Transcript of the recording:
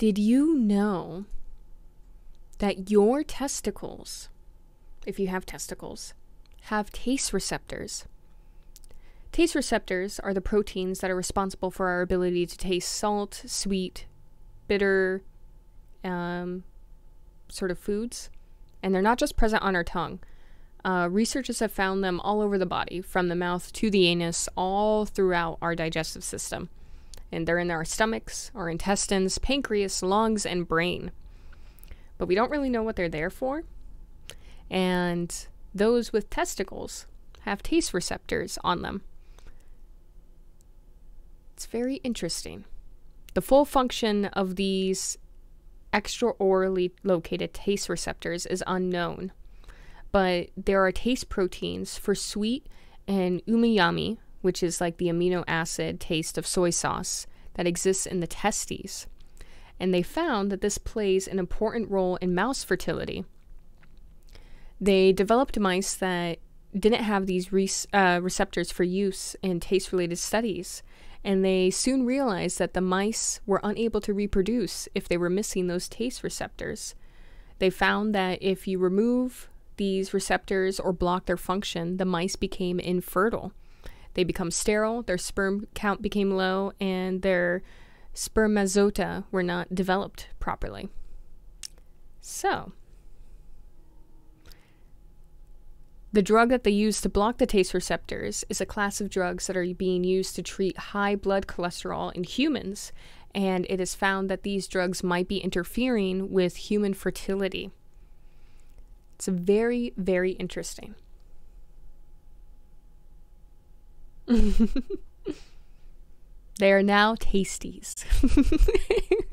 Did you know that your testicles, if you have testicles, have taste receptors? Taste receptors are the proteins that are responsible for our ability to taste salt, sweet, bitter, um, sort of foods. And they're not just present on our tongue. Uh, researchers have found them all over the body, from the mouth to the anus, all throughout our digestive system. And they're in our stomachs, our intestines, pancreas, lungs, and brain. But we don't really know what they're there for. And those with testicles have taste receptors on them. It's very interesting. The full function of these extraorally located taste receptors is unknown, but there are taste proteins for sweet and umami, which is like the amino acid taste of soy sauce, that exists in the testes. And they found that this plays an important role in mouse fertility. They developed mice that didn't have these re- uh, receptors for use in taste related studies, and they soon realized that the mice were unable to reproduce if they were missing those taste receptors. They found that if you remove these receptors or block their function, the mice became infertile. They become sterile, their sperm count became low, and their spermatozoa were not developed properly. So, The drug that they use to block the taste receptors is a class of drugs that are being used to treat high blood cholesterol in humans, and it is found that these drugs might be interfering with human fertility. It's very, very interesting. they are now tasties.